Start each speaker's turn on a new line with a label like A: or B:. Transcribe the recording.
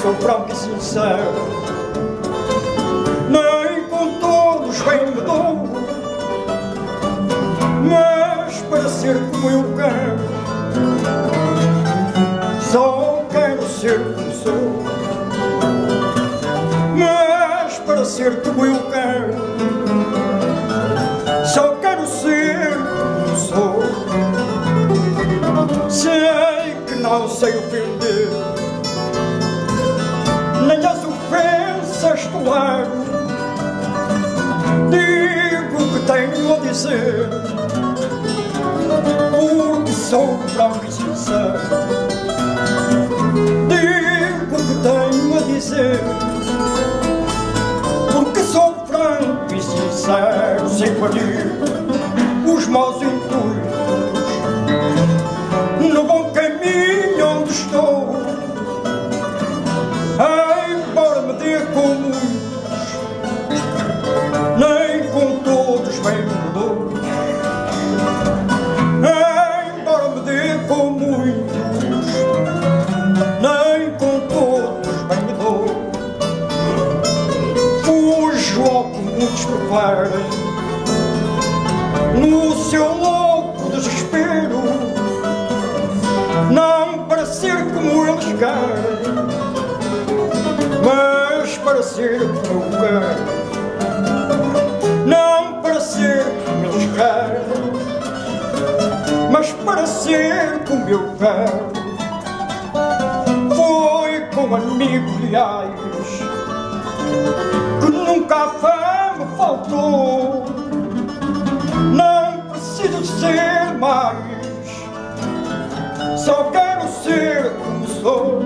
A: sou franco e sincero Nem com todos bem me dou Mas para ser como eu quero Só quero ser como sou. Mas para ser como eu quero Só quero ser como sou. Sei que não sei ofender ofensas tolero. Digo o que tenho a dizer, porque sou franco e sincero. Digo o que tenho a dizer, porque sou franco e sincero, sem falir Preferem, no seu louco desespero não para ser como eles querem, mas para ser como eu quero. Não para ser como eles querem, mas para ser como eu quero. Foi com amigos leais que nunca me faltou. Não preciso ser mais só quero ser como sou.